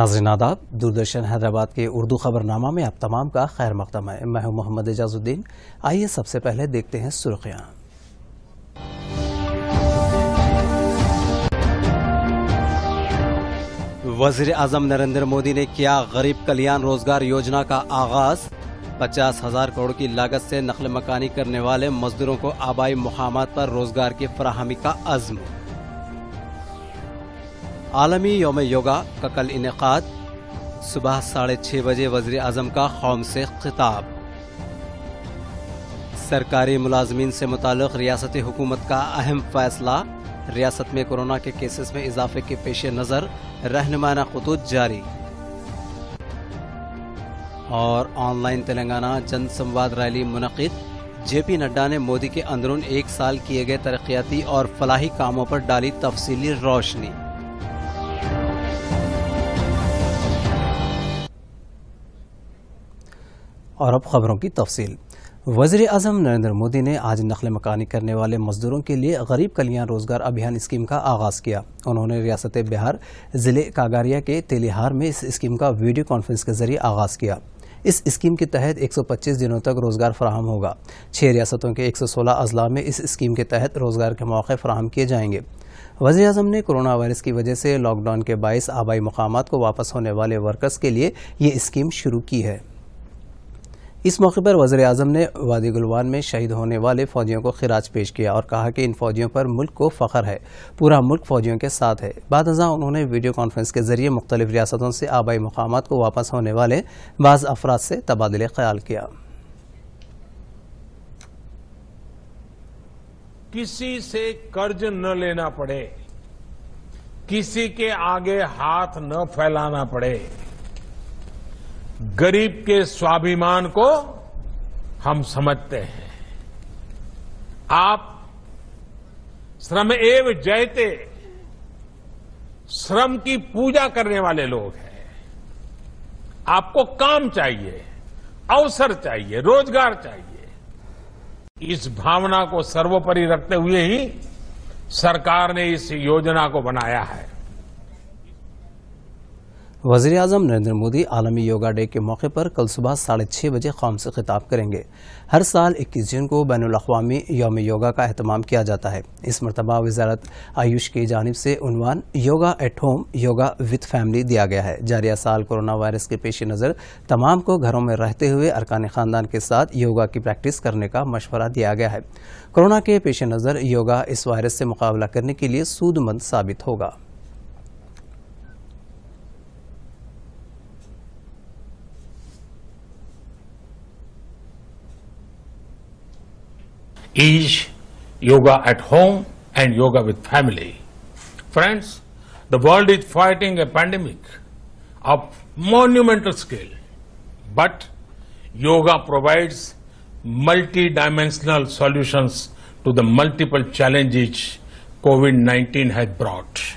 नाजरीन आदाब, दूरदर्शन हैदराबाद के उर्दू खबरनामा में आप तमाम का खैर मकदम है। मैं हूँ मोहम्मद एजाजुद्दीन। आइए सबसे पहले देखते हैं सुर्खियाँ। वज़ीर आज़म नरेंद्र मोदी ने किया गरीब कल्याण रोज़गार योजना का आगाज़। पचास हज़ार करोड़ की लागत से नकल मकानी करने वाले मजदूरों को आबाई मुकाम पर रोज़गार की फराहमी का अज़्म। आलमी योम योगा का कल इनका सुबह साढ़े छह बजे वज़ीर अजम का कौम से खिताब। सरकारी मुलाजमीन से मुतालिक रियासती हुकूमत का अहम फैसला, रियासत में कोरोना के केसेस में इजाफे के पेश नज़र, रहनुमाना खतूत जारी। और ऑनलाइन तेलंगाना जन संवाद रैली मुनद जेपी नड्डा ने मोदी के अंदरून एक साल किए गए तरक्याती और फलाही कामों पर डाली तफसीली रोशनी। और अब खबरों की तफसील। वज़ीर अजम नरेंद्र मोदी ने आज नकल मकानी करने वाले मजदूरों के लिए गरीब कल्याण रोज़गार अभियान स्कीम का आगाज़ किया। उन्होंने रियासत बिहार ज़िले कागारिया के तेलिहार में इस स्कीम का वीडियो कॉन्फ्रेंस के ज़रिए आगाज़ किया। इस स्कीम के तहत 125 दिनों तक रोज़गार फराहम होगा। छह रियासतों के 116 अजला में इस स्कीम के तहत रोज़गार के मौके फराहम किए जाएँगे। वजी अजम ने कोरोना वायरस की वजह से लॉकडाउन के बाईस आबाई मकाम को वापस होने वाले वर्कर्स के लिए ये स्कीम शुरू की है। इस मौके पर वजर अजम ने वादी गुलवान में शहीद होने वाले फौजियों को खराज पेश किया और कहा कि इन फौजियों पर मुल्क को फख्र है, पूरा मुल्क फौजियों के साथ है। बाद हजा उन्होंने वीडियो कॉन्फ्रेंस के ज़रिए मुख्तलिफ़ रियासतों से आबाई मकाम को वापस होने वाले बाज़ अफराद से तबादले ख्याल किया। किसी से कर्ज न लेना पड़े, किसी के आगे हाथ न फैलाना पड़े। गरीब के स्वाभिमान को हम समझते हैं। आप श्रम एव जयते, श्रम की पूजा करने वाले लोग हैं। आपको काम चाहिए, अवसर चाहिए, रोज़गार चाहिए। इस भावना को सर्वोपरि रखते हुए ही सरकार ने इस योजना को बनाया है। वजी अजम नरेंद्र मोदी आलमी योगा डे के मौके पर कल सुबह साढ़े छह बजे कौम से खिताब करेंगे। हर साल इक्कीस जून को बैन अवी योम योगा का अहतमाम किया जाता है। इस मरतबा वजारत आयुष की जानब से उनवान yoga at home, yoga with family दिया गया है। जारिया साल कोरोना वायरस के पेश नज़र तमाम को घरों में रहते हुए अरकान ख़ानदान के साथ योगा की प्रैक्टिस करने का मशवरा दिया गया है। कोरोना के पेश नज़र योगा इस वायरस से मुकाबला करने के लिए सूदमंद साबित होगा। Is yoga at home and yoga with family. Friends, the world is fighting a pandemic of monumental scale, but yoga provides multi-dimensional solutions to the multiple challenges COVID-19 has brought.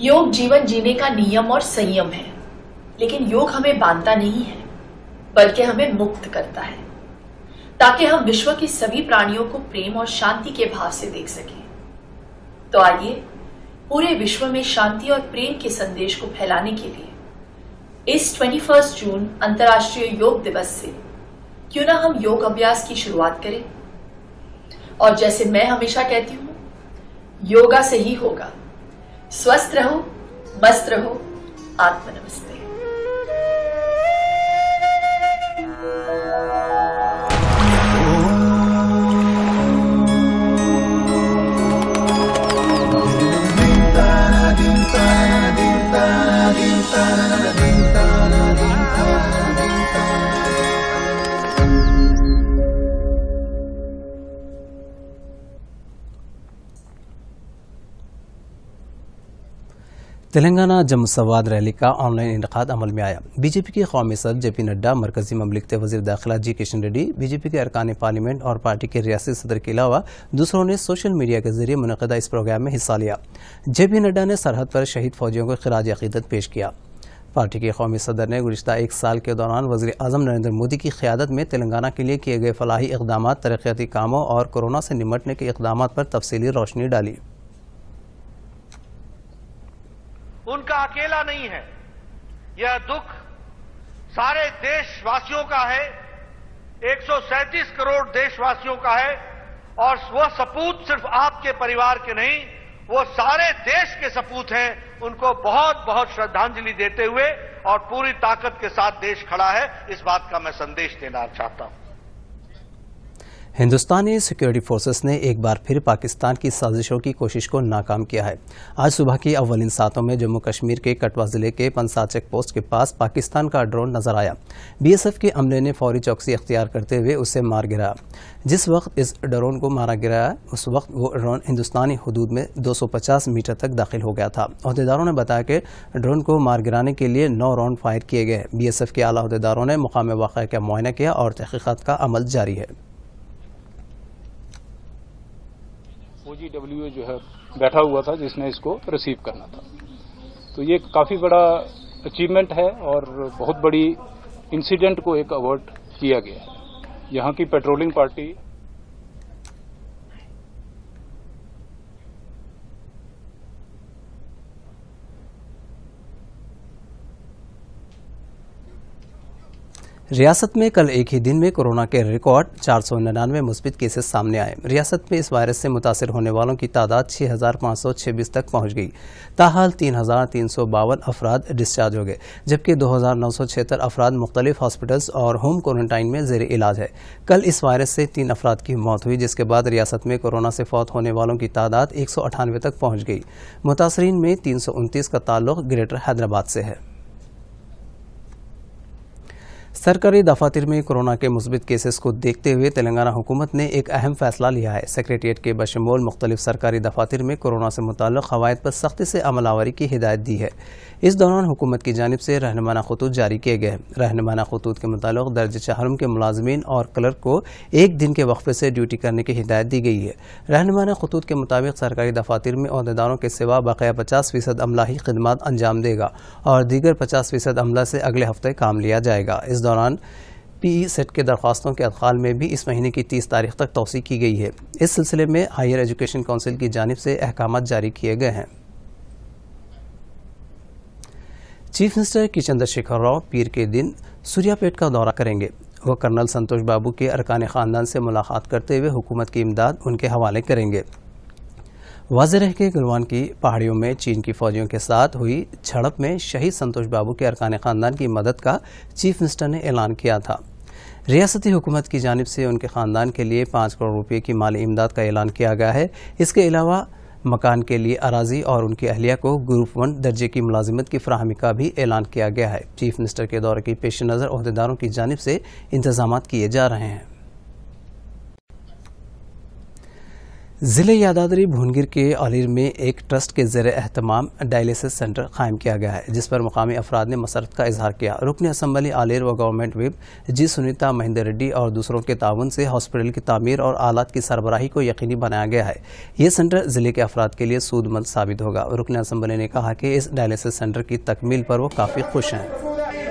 योग जीवन जीने का नियम और संयम है, लेकिन योग हमें बांधता नहीं है, बल्कि हमें मुक्त करता है, ताकि हम विश्व के सभी प्राणियों को प्रेम और शांति के भाव से देख सकें। तो आइए, पूरे विश्व में शांति और प्रेम के संदेश को फैलाने के लिए, इस 21 जून अंतर्राष्ट्रीय योग दिवस से, क्यों ना हम योग अभ्यास की शुरुआत करें? और जैसे मैं हमेशा कहती हूँ, योगा से ही होगा। स्वस्थ रहो मस्त रहो आत्म नमस्ते तेलंगाना जम सवाद रैली का ऑनलाइन इनका अमल में आया। बीजेपी के कौमी सदर जे पी नड्डा, मरकजी ममलिकत वजी दाखिला जी किशन रेड्डी, बीजेपी के अरकान पार्लियामेंट और पार्टी के रियासी सदर के अलावा दूसरों ने सोशल मीडिया के ज़रिए मुनदा इस प्रोग्राम में हिस्सा लिया। जे पी नड्डा ने सरहद पर शहीद फौजियों को खराज अकीदत पेश किया। पार्टी के कौमी सदर ने गुजशत एक साल के दौरान वजी अजम नरेंद्र मोदी की क्यादत में तेलंगाना के लिए किए गए फलाही इकदाम तरक्याती कामों और कोरोना से निमटने के इकदाम पर तफसीली रोशनी डाली। उनका अकेला नहीं है। यह दुख सारे देशवासियों का है। 137 करोड़ देशवासियों का है और वह सपूत सिर्फ़ आपके परिवार के नहीं, वो सारे देश के सपूत हैं। उनको बहुत बहुत श्रद्धांजलि देते हुए और पूरी ताकत के साथ देश खड़ा है। इस बात का मैं संदेश देना चाहता हूँ। हिंदुस्तानी सिक्योरिटी फोर्सेस ने एक बार फिर पाकिस्तान की साजिशों की कोशिश को नाकाम किया है। आज सुबह की अव्वलिन सातों में जम्मू कश्मीर के कटवा ज़िले के पंसा चेक पोस्ट के पास पाकिस्तान का ड्रोन नज़र आया। बीएसएफ के अमले ने फौरी चौकसी अख्तियार करते हुए उसे मार गिराया। जिस वक्त इस ड्रोन को मारा गिराया उस वक्त वो ड्रोन हिंदुस्तानी हदूद में 250 मीटर तक दाखिल हो गया था। अहदेदारों ने बताया कि ड्रोन को मार गिराने के लिए नौ राउंड फायर किए गए। बीएसएफ के आला अहदेदारों ने मुकाम वाक़ का मुआयना किया और तहकीकत का अमल जारी है। ओजीडब्ल्यू जो है बैठा हुआ था, जिसने इसको रिसीव करना था। तो ये काफ़ी बड़ा अचीवमेंट है और बहुत बड़ी इंसिडेंट को एक अवॉर्ड किया गया है। यहाँ की पेट्रोलिंग पार्टी रियासत में कल एक ही दिन में कोरोना के रिकॉर्ड चार सौ निन्यानवे मुस्बित केसेस सामने आए। रियासत में इस वायरस से मुतासर होने वालों की तादाद छह हज़ार पाँच सौ छब्बीस तक पहुँच गई। ताहाल तीन हज़ार तीन सौ बावन अफराद डिस्चार्ज हो गए, जबकि दो हज़ार नौ सौ छिहत्तर अफराद मुख्तलिफ़ हॉस्पिटल्स और होम क्वारंटाइन में जेर इलाज है। कल इस वायरस से तीन अफराद की मौत हुई, जिसके बाद रियासत में कोरोना से फौत होने वालों की तादाद एक सौ अठानवे तक पहुँच गई। मुतासरीन में तीन सौ उनतीस का ताल्लुक ग्रेटर हैदराबाद से है। सरकारी दफातर में कोरोना के मुस्बित केसेस को देखते हुए तेलंगाना हुकूमत ने एक अहम फैसला लिया है। सेक्रेटेट के बशमोल मुख्तलिफ़ सरकारी दफातर में कोरोना से मुतल कवायद पर सख्ती से अमलावरी की हिदायत दी है। इस दौरान हुकूमत की जानब से रहनमाना खतूत जारी किए गए। रहनमाना खतूत के मुताबिक दर्ज चहरम के मुलाजमीन और क्लर्क को एक दिन के वक्फे से ड्यूटी करने की हिदायत दी गई है। रहनमाना खतूत के मुताबिक सरकारी दफातर में अहदेदारों के सिवा बकाया पचास फ़ीसद अमला ही खदमात अंजाम देगा और दीगर पचास फ़ीसद अमला से अगले हफ़्ते काम लिया जाएगा। इस दौरान पीई सेट के दरख्वास्तों के अदखाल में भी इस महीने की तीस तारीख तक तोसी की गई है। इस सिलसिले में हायर एजुकेशन काउंसिल की जानब से अहकाम जारी किए गए हैं। चीफ मिनिस्टर के चंद्रशेखर राव पीर के दिन सूर्यापेट का दौरा करेंगे। वह कर्नल संतोष बाबू के अरकान खानदान से मुलाकात करते हुए हुकूमत की इमदाद उनके हवाले करेंगे। वाज रह के गलवान की पहाड़ियों में चीन की फौजियों के साथ हुई झड़प में शहीद संतोष बाबू के अरकान खानदान की मदद का चीफ मिनिस्टर ने ऐलान किया था। रियासती हुकूमत की जानब से उनके खानदान के लिए पाँच करोड़ रुपये की माली इमदाद का ऐलान किया गया है। इसके अलावा मकान के लिए अराजी और उनकी अहलिया को ग्रुप वन दर्जे की मुलाजिमत की फ्राहमी का भी ऐलान किया गया है। चीफ मिनिस्टर के दौरे की पेश नज़र अहदेदारों की जानब से इंतज़ाम किए जा रहे हैं। ज़िले यादाद्री भुनगिर के अलीर में एक ट्रस्ट के जेर अहतमाम डायलिसिस सेंटर कायम किया गया है, जिस पर मुकामी अफराद ने मसरत का इजहार किया। रुकन असम्बली आलिर व government whip G Sunitha Mahender Reddy और दूसरों के ताउन से हॉस्पिटल की तमीर और आलात की सरबराही को यकीनी बनाया गया है। ये सेंटर ज़िले के अफराद के लिए सूदमंद साबित होगा। रुकन असम्बली ने कहा कि इस डायलिसिस सेंटर की तकमील पर वो काफ़ी खुश हैं।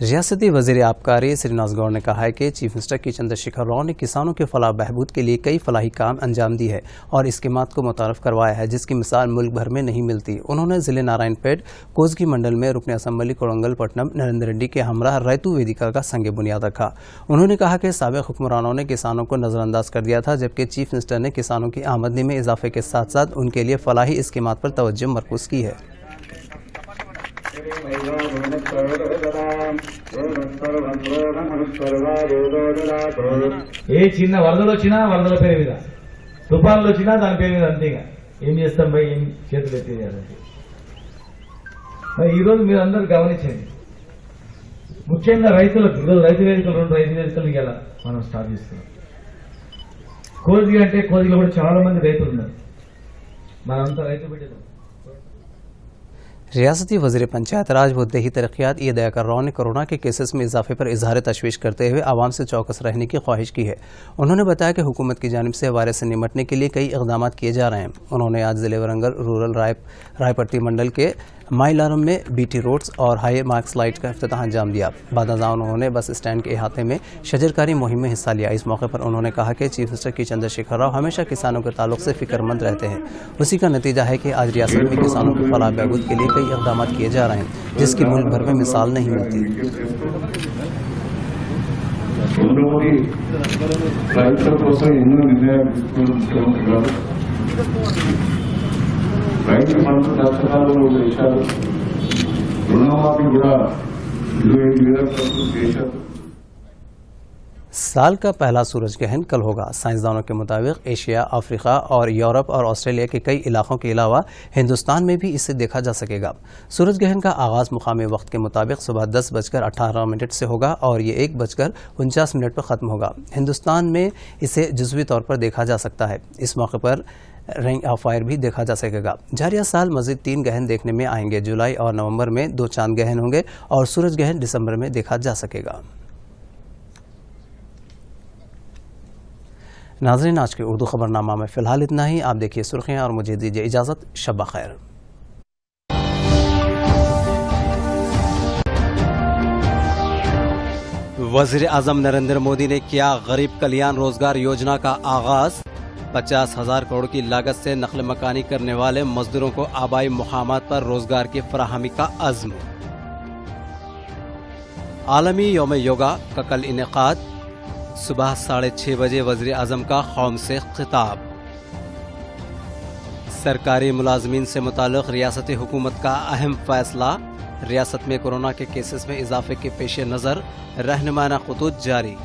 रियासती वज़ीर आबकारी श्रीनाथ गौड़ ने कहा है कि चीफ मिनिस्टर की चंद्रशेखर राव ने किसानों के फलाह बहबूद के लिए कई फलाही काम अंजाम दी है और स्कीमात को मुतारफ करवाया है, जिसकी मिसाल मुल्क भर में नहीं मिलती। उन्होंने ज़िले नारायणपेट कोसगी मंडल में रुकन असम्बली कोरंगल पट्टनम नरेंद्र रेड्डी के हमरा रैतु वेदिका का संग बुनियाद रखा। उन्होंने कहा कि सबक हुक्मरानों ने किसानों को नजरअंदाज कर दिया था, जबकि चीफ मिनिस्टर ने किसानों की आमदनी में इजाफे के साथ साथ उनके लिए फलाही स्कीमात पर तवज्जो मरकूज की है। ఏ చిన్న వరదలు వచ్చినా వరదల పేరు మీద. తుఫాన్లు వచ్చినా దాని పేరు మీద అంతే ఇక. ఏం చేస్తాం భయ? ఏం చేతులు ఎత్తేయాలంటే మరి ఈరోజు మీరు అందరూ గమనించండి. ముఖ్యంగా రైతులకు ఈరోజు రైతు వేదికలు రెండు రైతు వేదికలు ఇలా మనం స్టార్ట్ చేస్తున్నాం. కోజిగి అంటే కోజీలో కూడా చాలా మంది రైతులు ఉన్నారు. మనంతా రైతు బిడ్డలు. रियासती वज़ीर पंचायत राज व देही तरक्यात ये दयाकर राव ने कोरोना के केसेस में इजाफे पर इजहार तशवीश करते हुए आवाम से चौकस रहने की ख्वाहिश की है। उन्होंने बताया कि हुकूमत की जानब से वायरस से निमटने के लिए कई इकदाम किए जा रहे हैं। उन्होंने आज ज़िले वरंगल रूरल राय, रायपट्टी मंडल के माइलारम में बीटी रोड्स और हाई मार्क स्लाइड का अफ्ताह अंजाम दिया बाद उन्होंने बस स्टैंड के अहाते में शजरकारी मुहिम में हिस्सा लिया इस मौके पर उन्होंने कहा कि चीफ मिनिस्टर की चंद्रशेखर राव हमेशा किसानों के ताल्लुक से फिक्रमंद रहते हैं उसी का नतीजा है कि आज रियासत में किसानों की फलाह बहबूद के लिए कई इकदाम किए जा रहे हैं जिसकी मुल्क भर में मिसाल नहीं मिलती ముందుకి రైతుల కోసం ఎన్నో నిర్ణయాలు తీసుకుంటున్నారు రైతు మందు దర్శనాలు చేశారు రుణమాఫీ కూడా ఇరవై ఐదు వేల కోట్లు చేశారు साल का पहला सूरज ग्रहण कल होगा साइंसदानों के मुताबिक एशिया अफ्रीका और यूरोप और ऑस्ट्रेलिया के कई इलाकों के अलावा हिंदुस्तान में भी इसे देखा जा सकेगा सूरज ग्रहण का आगाज मुकामी वक्त के मुताबिक सुबह दस बजकर अठारह मिनट से होगा और ये एक बजकर उनचास मिनट पर ख़त्म होगा हिंदुस्तान में इसे जज्वी तौर पर देखा जा सकता है इस मौके पर रिंग ऑफ़ फायर भी देखा जा सकेगा। जारिया साल मजीद तीन गहन देखने में आएँगे। जुलाई और नवंबर में दो चाँद गहन होंगे और सूरज गहन दिसंबर में देखा जा सकेगा। नाजरीन, आज के उर्दू खबरनामा में फ़िलहाल इतना ही। आप देखिए सुर्खियाँ और मुझे दीजिए इजाज़त। शब खैर। वज़ीर अजम नरेंद्र मोदी ने किया गरीब कल्याण रोज़गार योजना का आगाज़। पचास हज़ार करोड़ की लागत से नकल मकानी करने वाले मजदूरों को आबाई मुकाम पर रोज़गार की फराहमी का अज़्म। आलमी योम योगा का कल इनका सुबह साढ़े छह बजे वज़ीर अजम का कौम से खिताब। सरकारी मुलाजमीन से मुतालिक रियासती हुकूमत का अहम फैसला। रियासत में कोरोना के केसेस में इजाफे के पेश नज़र रहनुमाना खतूत जारी।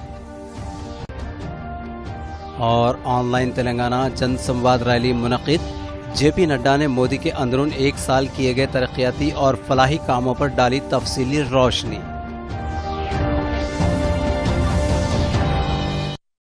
और ऑनलाइन तेलंगाना जन संवाद रैली मुनद जेपी नड्डा ने मोदी के अंदरून एक साल किए गए तरक्याती और फलाही कामों पर डाली तफसीली रोशनी।